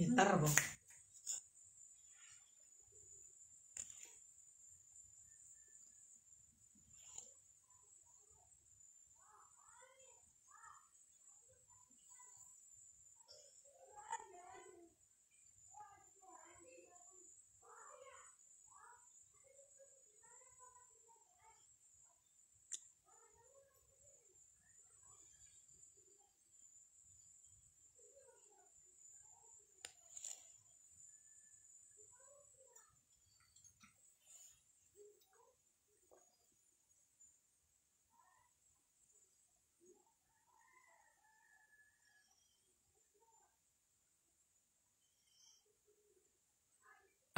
يضربوا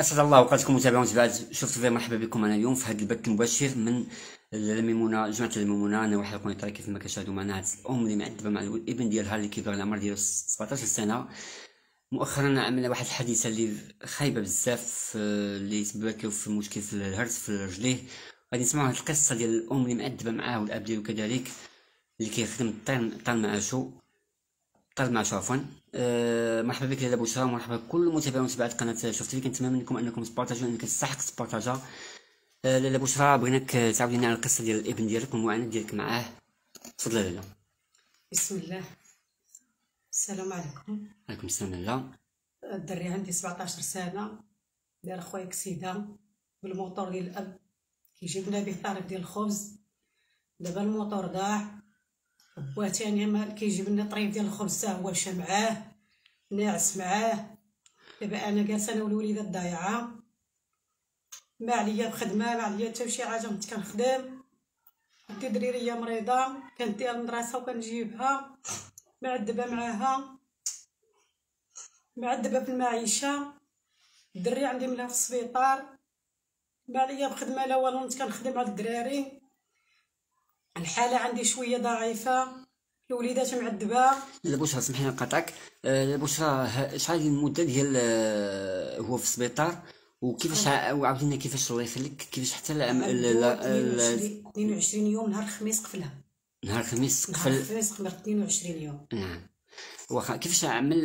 أسعد الله أوقاتكم متابعون متابعات شفتوا فيها مرحبا بكم أنا اليوم في هذا البث المباشر من الميمونة جماعة الميمونة. أنا واحد القنيطره كيف ما كتشاهدوا معنا هاد الأم اللي معذبة مع الابن ديالها اللي كيبلغ العمر ديالو 17 سنة. مؤخرا عملنا واحد الحادثه اللي خايبة بزاف آه، اللي سببت له في مشكل في الهرس في رجليه غادي نسمعوا هاد القصة ديال الأم اللي معذبة معاه والأب ديالو كذلك اللي كيخدم الطير طال معاشو طال معاشو عفوا. أه مرحبا بك لاله بشرى ومرحبا بكل متابعين ومتابعات قناة شفتي كنتمنى منكم أنكم تبارطاجيو أنك تستحق تبارطاجا أه لاله بشرى بغيناك تعاودي لنا على القصة ديال الابن ديالك والمعاناة ديالك معاه. تفضل لاله بسم الله. السلام عليكم. عليكم السلام لاله الدري عندي 17 سنة. دار خويا كسيده بالموطور ديال الأب. كيجيب لنا به طارق ديال الخبز. دابا الموطور ضاع. با تاني ما كيجيب لنا طريف ديال الخبز حتى هو مشى معاه ناعس معاه. دابا أنا جالسة أنا والوليدات ضايعه ما عليا بخدمة ما عليا حتى شي حاجة كنت كنخدم. عندي دريرية مريضة كانت ديال المدرسة وكنجيبها. معذبه معاها. معذبه في المعيشة. الدري عندي ملا في السبيطار. ما عليا بخدمة لا والو كنخدم على الدراري. الحالة عندي شوية ضعيفة. الوليدات معذبة. لاله بشرى سمحي بشرى ه- شحال المدة ديال آه، هو في السبيطار؟ وكيفاش ع- وعاودي لنا كيفاش الله يخليك؟ كيفاش حتى العم- ال- ال- ال- 22 22 يوم نهار الخميس قفلها نهار الخميس نهار قفل الخميس قبل 22 يوم. نعم. واخا كيفاش عمل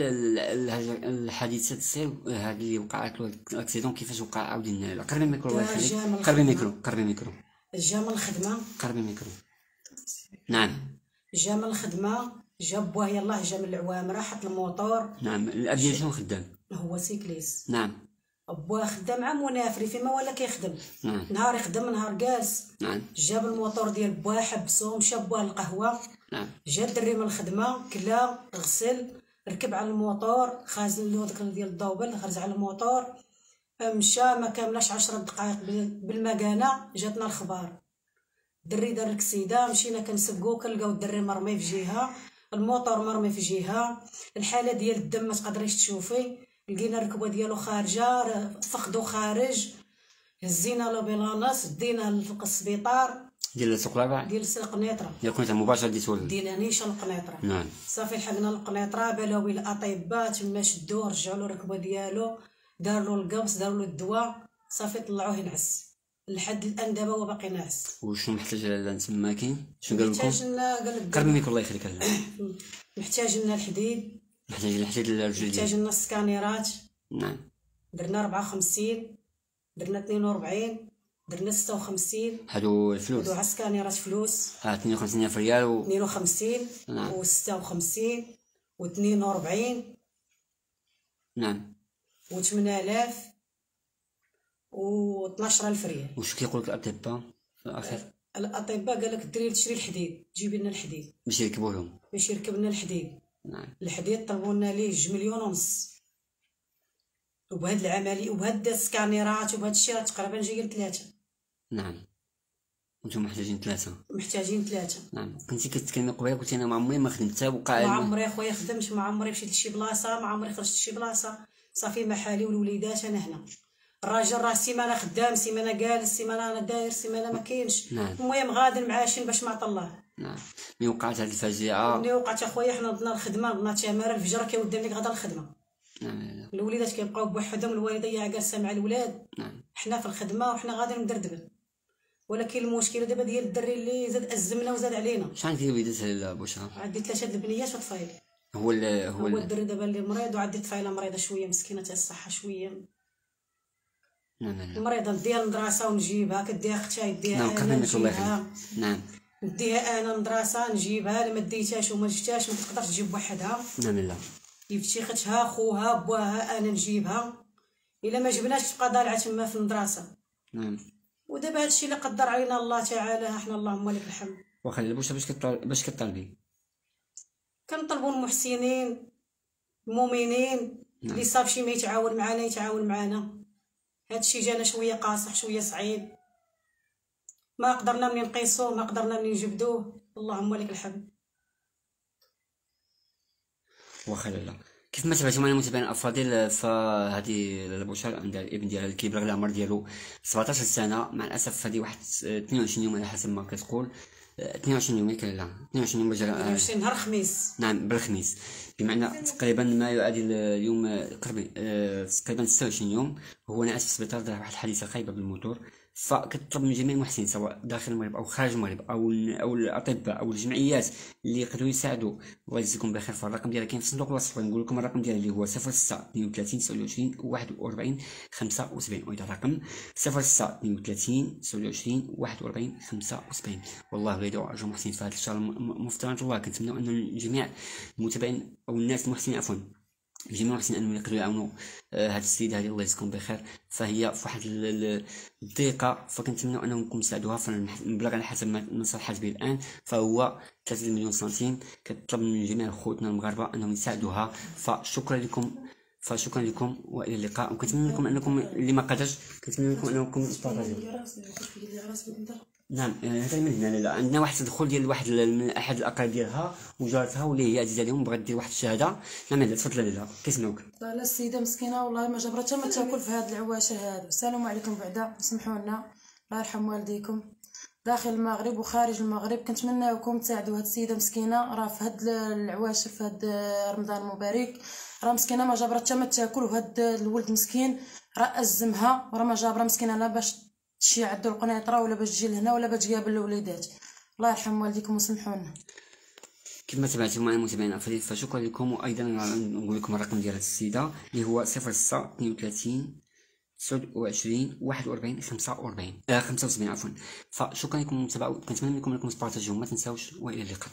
الحادثة تصير هذه اللي وقعت له ال accident كيفاش وقع؟ عاودي لنا قربي الميكرو الله يخليك. قربي. الميكرو قربي الميكرو. جا من الخدمة. قربي الميكرو. نعم. جا من الخدمة جا بواه يلاه جا من العوامرة حط الموطور نعم. الاب ديالي شنو خدام هو سيكليس. نعم. بواه خدام عام منافري فيما ولا كيخدم. نعم. نهار يخدم نهار جالس. نعم. جاب الموطور ديال بواه حبسو مشى بواه القهوة. نعم. جا الدري من الخدمة كلا غسل ركب على الموطور خازن له داك ديال الضوبل خرج على الموطور مشى ما كاملاش عشرة دقائق بال- بالمكانة جاتنا الخبار الدري دار الكسيده مشينا كنسبقو كنلقاو الدري مرمي في جهة الموطور مرمي في جهة الحالة ديال الدم ما تقدريش تشوفي لقينا الركبه ديالو خارجة فخدو خارج هزينا l'ambulance دينا لفوق السبيطار. ديال سوق الرابع ديال سوق نيطره ديال كنت مباشر ديتو دينا نيشان القنيطرة. نعم. صافي لحقنا القنيطرة بلاوي الأطباء تما شدوه رجعوا له الركبة ديالو داروا له القبص داروا له الدواء صافي طلعوه ينعس. لحد الآن دابا هو باقي ناعس. وشنو محتاج لا نتما كاين؟ شنو قال محتاج لكم لنا قال لك قربي الميكرو الله يخليك لاله محتاج لنا الحديد. محتاج الحديد للرجل محتاج لنا السكانيرات. نعم. درنا 54 درنا 42 درنا 56 هادو الفلوس. هادو على السكانيرات فلوس. آه 52 ألف ريال و 52 نعم. و 56 و 42 نعم. و 8000 و 12000 ريال. وش كيقول لك الأطباء في الأخير؟ الأطباء قال لك الدري تشري الحديد جيبي لنا الحديد. باش يركبوا لهم باش يركب لنا الحديد. نعم. الحديد طلبوا لنا ليه جوج مليون ونص. وبهاد العملية وبهاد السكانيرات وبهاد الشيء راه تقريبا جاية لثلاثة. نعم. وأنتم محتاجين ثلاثة. محتاجين ثلاثة. نعم. كنتي كتكلمي قبيلة قلتي أنا ما عمري ما خدمت حتى وقع ما عمري خويا خدمت ما عمري مشيت لشي بلاصة ما عمري خرجت لشي بلاصة. صافي محالي والوليدات أنا هنا. الراجل راه سيمانة خدام سيمانة جالس سيمانة أنا داير سيمانة ما كاينش. نعم. المهم غادي معاشين باش ما الله. نعم. ملي وقعت هذه الفاجعة ملي وقعت اخويا حنا ضدنا الخدمة ضدنا تماره الفجر كيودي لك غدا الخدمة. نعم. الوليدات كيبقاو بوحدهم الوالدة هي جالسة مع الولاد. نعم. حنا في الخدمة وحنا غادي مدردبن ولكن المشكلة دابا ديال الدري اللي زاد أزمنا وزاد علينا. شحال ديال الوليدات لاله بشرى عندي ثلاثة البنيات وطفايل هو ال هو هو ال الدري دابا اللي مريض وعندي طفيله مريضة شوية مسكينة تاع الصحة شوية. المريضة نديها للمدرسه ونجيبها كديها اختها يديها نعم أنا الله نجيبها. نعم. نديها أنا للمدرسه نجيبها إلا ما ديتهاش وما جبتهاش ما تقدرش تجيب وحدها. نعم لا يفتي أختها خوها بواها أنا نجيبها. إلا ما جبناش تبقى ضالعه تما في المدرسة. نعم. ودابا هادشي اللي قدر علينا الله تعالى إحنا اللهم لك الحمد. وخلي باش باش كطال- باش كطالبي. كنطلبوا المحسنين المؤمنين اللي صاب شي ما يتعاون معنا يتعاون معنا. هادشي جانا شوية قاصح شوية صعيب. ما قدرنا منين نقيسوه ما قدرنا منين نجبدوه. اللهم لك الحمد. واخا لا كيف ما تبعتوا معنا المتابعين الأفاضل فهذه البشر عندها الابن ديالها كيبلغ العمر ديالو 17 سنة. مع الأسف هذه واحد 22 يوم على حسب ما كتقول. 22 يوم ياك لا. 22 يوم باش شي نهار خميس. نعم بالخميس. بمعنى تقريبا ما يعادل اليوم قرب آه، تقريبا 26 يوم. هو ناعس في السبيطار دار واحد الحادثة خايبة بالموتور. فكتطلب من جميع المحسنين سواء داخل المغرب أو خارج المغرب أو أو الأطباء أو الجمعيات اللي يقدروا يساعدوا الله يجزيكم بخير. فالرقم ديالها كاين في صندوق الوصف. نقول لكم الرقم ديالي اللي هو 06 32 29 41 75 واذا رقم 06 32 29 41 75 والله يدعو ارجو المحسنين. في هذا الشهر مفترض الله كنتمنى أن الجميع المتابعين أو الناس المحسنين عفوا الجميع المحسنين أنهم يقدروا يعاونوا آه، هذه السيدة هذه الله يجزيكم بخير. فهي في واحد ال- ال- الضيقه فكنتمنى انكم تساعدوها فالمبلغ على حسب ما نصلحت به الآن. فهو 3 مليون سنتيم كتطلب من جميع خوتنا المغاربة أنهم يساعدوها. فشكرا لكم فشكرا لكم وإلى اللقاء. وكنتمنى لكم أنكم اللي ما قدرش كنتمنى لكم انكم تبارطاجيو نعم آه، هذا من هنا. لا عندنا واحد الدخول ديال واحد من أحد الأقارب ديالها وجارتها واللي هي عزيزة عليهم بغات دير واحد الشهادة. نعم لا تفضل لا كيسمعوك. لا السيدة مسكينة والله ما جبرتها ما تاكل في هاد العواشة هادو. السلام عليكم بعدا سمحوا لنا. الله يرحم والديكم. داخل المغرب وخارج المغرب كنتمناوكم تساعدوا هاد السيدة مسكينة. راه في هاد العواشه في هاد رمضان المبارك راه مسكينة ما جبرتها ما تاكل وهاد الولد مسكين راه أزمها وراه ما جابرة مسكينة لا باش تمشي عندو القنيطره ولا باش تجي لهنا ولا باش تقابل الوليدات. الله يرحم والديكم وسمحوا لنا كيف ما تبعتوا معنا المتابعين الافاضل فشكرا لكم. وأيضا نقول لكم الرقم ديال السيدة اللي هو 06 32 29 41 45 آه 75 عفوا. فشكرا لكم المتابعه كنتمنى منكم انكم تبارطاجيو ما تنساوش وإلى اللقاء.